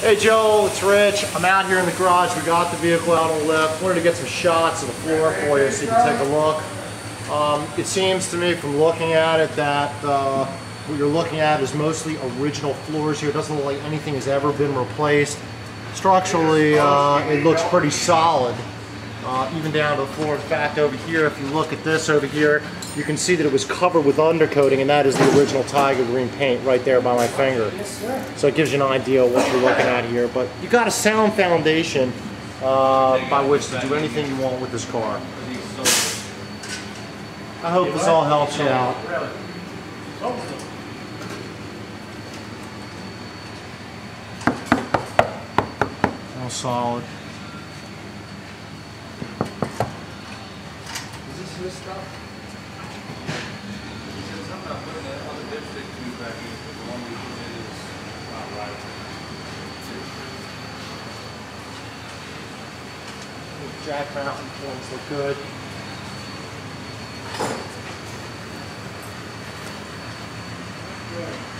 Hey Joe, it's Rich. I'm out here in the garage. We got the vehicle out on the left. Wanted to get some shots of the floor for you so you can take a look. Um, it seems to me from looking at it that uh, what you're looking at is mostly original floors here. It doesn't look like anything has ever been replaced. Structurally, uh, it looks pretty solid, uh, even down to the floor. In fact, over here, if you look at this over here, you can see that it was covered with undercoating, and that is the original Tiger Green paint right there by my finger. So it gives you an idea of what you're looking at here. But you got a sound foundation uh, by which to do anything you want with this car. I hope this all helps you out. Solid. Swiss stuff? He said something dipstick back but the one we put in is not right. Jack Mountain forms look good. Good.